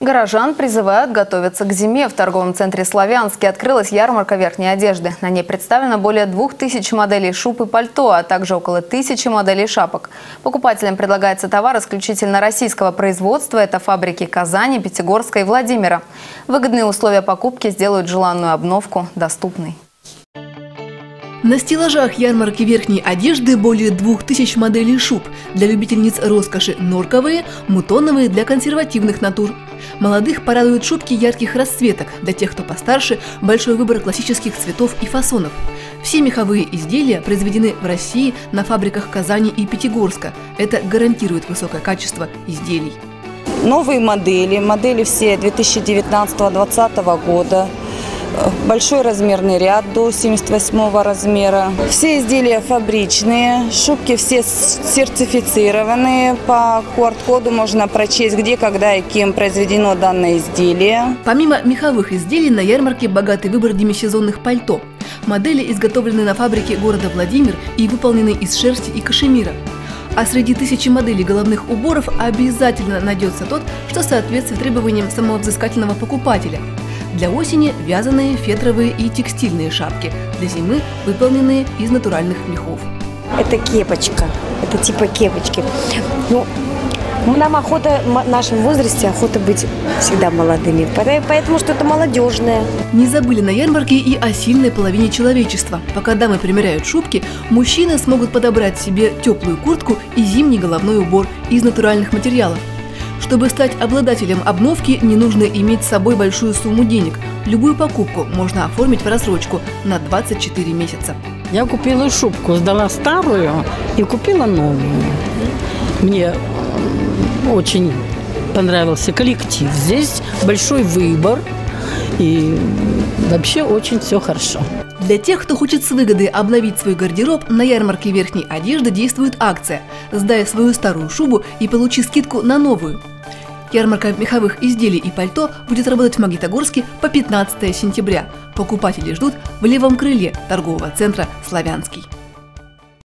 Горожан призывают готовиться к зиме. В торговом центре «Славянский» открылась ярмарка верхней одежды. На ней представлено более двух тысяч моделей шуб и пальто, а также около тысячи моделей шапок. Покупателям предлагается товар исключительно российского производства. Это фабрики Казани, Пятигорска и Владимира. Выгодные условия покупки сделают желанную обновку доступной. На стеллажах ярмарки верхней одежды более двух тысяч моделей шуб. Для любительниц роскоши норковые, мутоновые для консервативных натур. Молодых порадуют шубки ярких расцветок. Для тех, кто постарше, большой выбор классических цветов и фасонов. Все меховые изделия произведены в России на фабриках Казани и Пятигорска. Это гарантирует высокое качество изделий. Новые модели, модели все 2019-2020 года большой размерный ряд до 78 размера. Все изделия фабричные, шубки все сертифицированные. По QR-коду можно прочесть, где, когда и кем произведено данное изделие. Помимо меховых изделий на ярмарке богатый выбор демисезонных пальто. Модели изготовлены на фабрике города Владимир и выполнены из шерсти и кашемира. А среди тысячи моделей головных уборов обязательно найдется тот, что соответствует требованиям самовзыскательного покупателя – для осени вязаные, фетровые и текстильные шапки. Для зимы выполненные из натуральных мехов. Это кепочка. Это типа кепочки. Ну, нам охота, в нашем возрасте охота быть всегда молодыми. Поэтому что-то молодежное. Не забыли на ярмарке и о сильной половине человечества. Пока дамы примеряют шубки, мужчины смогут подобрать себе теплую куртку и зимний головной убор из натуральных материалов. Чтобы стать обладателем обновки, не нужно иметь с собой большую сумму денег. Любую покупку можно оформить в рассрочку на 24 месяца. Я купила шубку, сдала старую и купила новую. Мне очень понравился коллектив. Здесь большой выбор и вообще очень все хорошо. Для тех, кто хочет с выгодой обновить свой гардероб, на ярмарке верхней одежды действует акция «Сдай свою старую шубу и получи скидку на новую». Ярмарка меховых изделий и пальто будет работать в Магнитогорске по 15 сентября. Покупатели ждут в левом крыле торгового центра «Славянский».